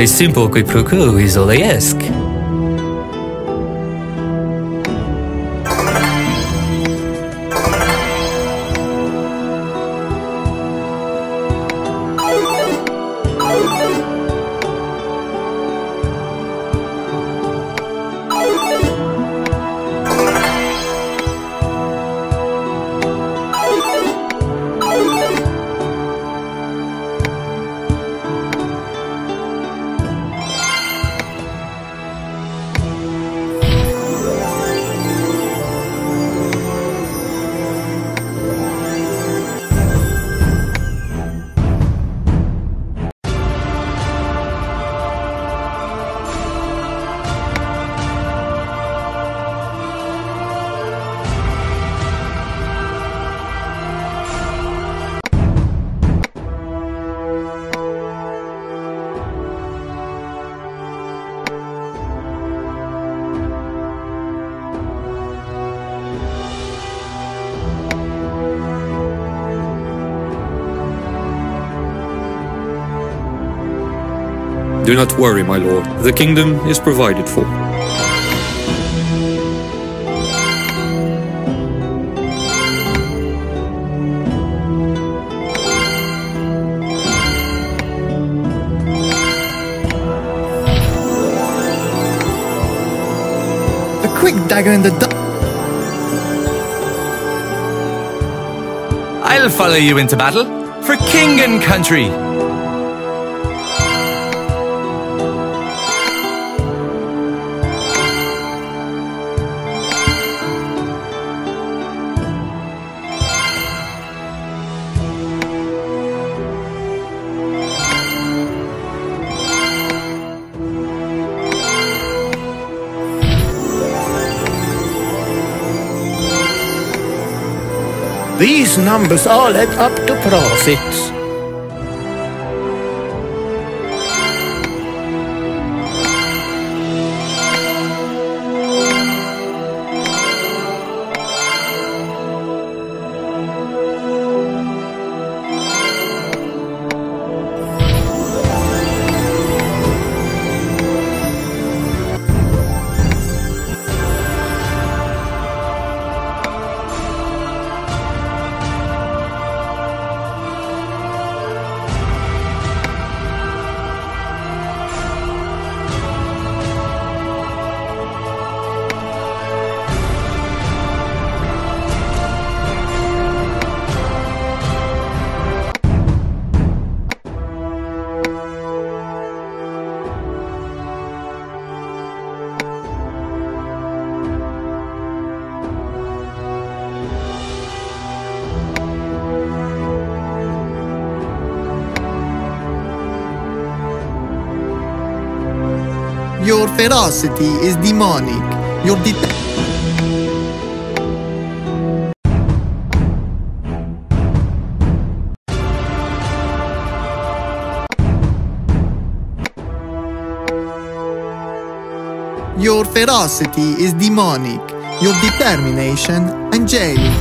A simple quid pro quo is all Do not worry, my lord. The kingdom is provided for. A quick dagger in the dark. I'll follow you into battle for king and country. These numbers all add up to profits. Your ferocity is demonic. Your de- Your ferocity is demonic. Your determination angelic.